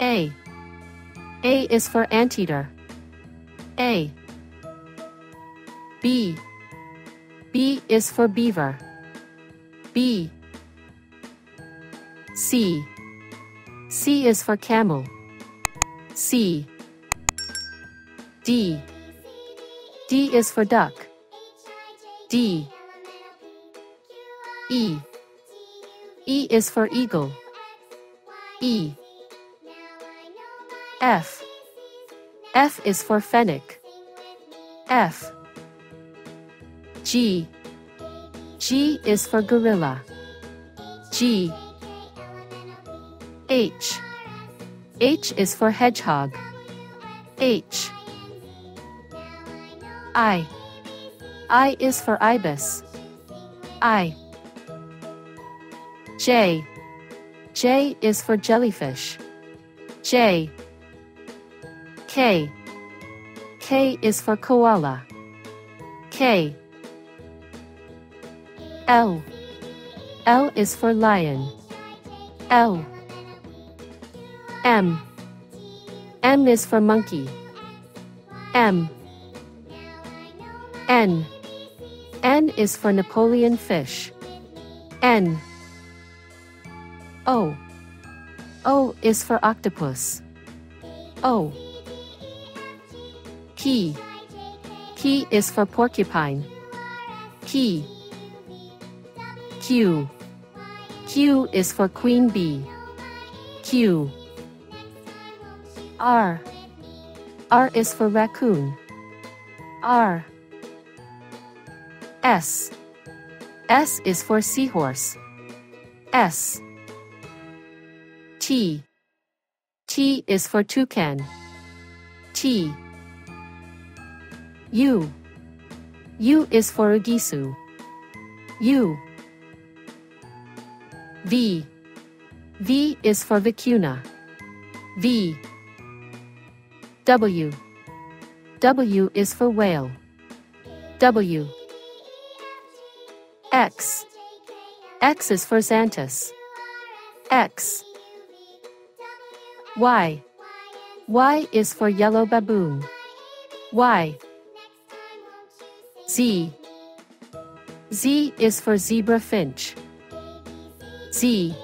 A. A is for anteater. A. B. B is for beaver. B. C. C is for camel. C. D. D is for duck. D. E. E is for eagle. E. F. F is for fennec. F. G. G is for gorilla. G. H. H is for hedgehog. H. I. I is for ibis. I. J. J is for jellyfish. J. K. K is for koala. K. L. L is for lion. L. M. M is for monkey. M. N. N is for Napoleon fish. N. O. O is for octopus. O. P. P is for porcupine. P. Q. Q is for queen bee. Q. R. R is for raccoon. R. S. S is for seahorse. S. T. T is for toucan. T. U. U is for uguisu. U. V. V is for vicuna. V. W. W is for whale. W. X. X is for Xantus. X. Y. Y is for yellow baboon. Y. Z. Z is for zebra finch. Z.